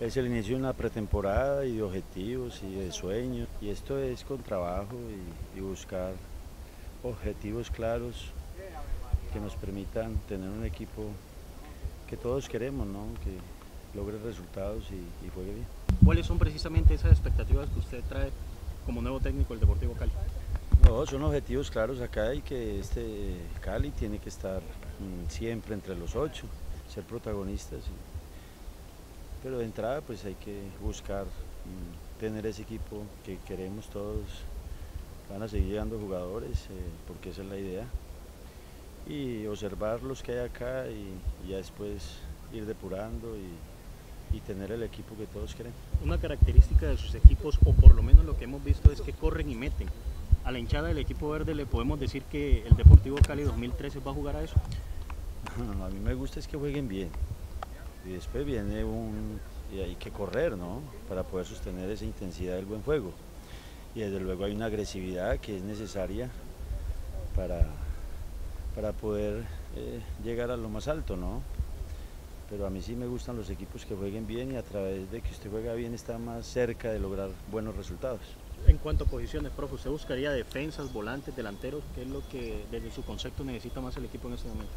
Es el inicio de una pretemporada y de objetivos y de sueños. Y esto es con trabajo y, y buscar objetivos claros que nos permitan tener un equipo que todos queremos, ¿no? que logre resultados y, y juegue bien. ¿Cuáles son precisamente esas expectativas que usted trae como nuevo técnico del Deportivo Cali? No, son objetivos claros acá y que este Cali tiene que estar mm, siempre entre los ocho, ser protagonistas. y- pero de entrada pues hay que buscar mm, tener ese equipo que queremos todos. Van a seguir llegando jugadores eh, porque esa es la idea. Y observar los que hay acá y, y ya después ir depurando y, y tener el equipo que todos queremos. Una característica de sus equipos, o por lo menos lo que hemos visto, es que corren y meten. A la hinchada del equipo verde le podemos decir que el Deportivo Cali 2013 va a jugar a eso. A mí me gusta es que jueguen bien. Y después viene un... y hay que correr, ¿no? Para poder sostener esa intensidad del buen juego. Y desde luego hay una agresividad que es necesaria para, para poder eh, llegar a lo más alto, ¿no? Pero a mí sí me gustan los equipos que jueguen bien y a través de que usted juega bien está más cerca de lograr buenos resultados. En cuanto a posiciones, profe, ¿usted buscaría defensas, volantes, delanteros? ¿Qué es lo que desde su concepto necesita más el equipo en este momento?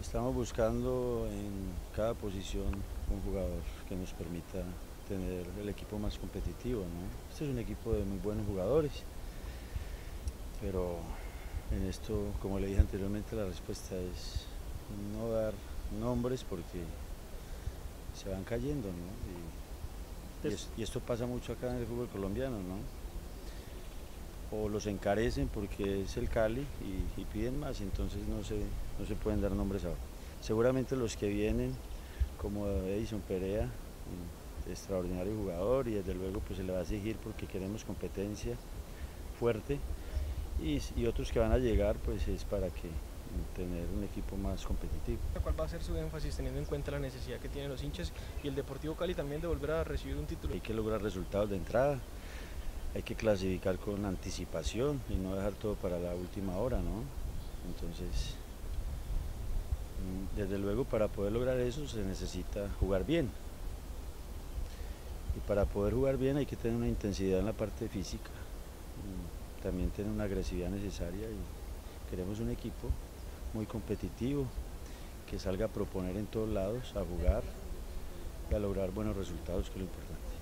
Estamos buscando en cada posición un jugador que nos permita tener el equipo más competitivo. ¿no? Este es un equipo de muy buenos jugadores, pero en esto, como le dije anteriormente, la respuesta es no dar nombres porque se van cayendo. ¿no? Y, y es- y esto pasa mucho acá en el fútbol colombiano. ¿no? O los encarecen porque es el Cali y, y piden más, entonces no se, no se pueden dar nombres ahora. Seguramente los que vienen, como Edison Perea, un extraordinario jugador, y desde luego pues se le va a exigir porque queremos competencia fuerte, y, y otros que van a llegar pues es para que tener un equipo más competitivo. ¿Cuál va a ser su énfasis teniendo en cuenta la necesidad que tienen los hinchas y el Deportivo Cali también de volver a recibir un título? Hay que lograr resultados de entrada, hay que clasificar con anticipación y no dejar todo para la última hora, ¿no? Entonces, mm, desde luego para poder lograr eso se necesita jugar bien. Y para poder jugar bien hay que tener una intensidad en la parte física, mm, también tener una agresividad necesaria y queremos un equipo muy competitivo, que salga a proponer en todos lados, a jugar y a lograr buenos resultados, que es lo importante.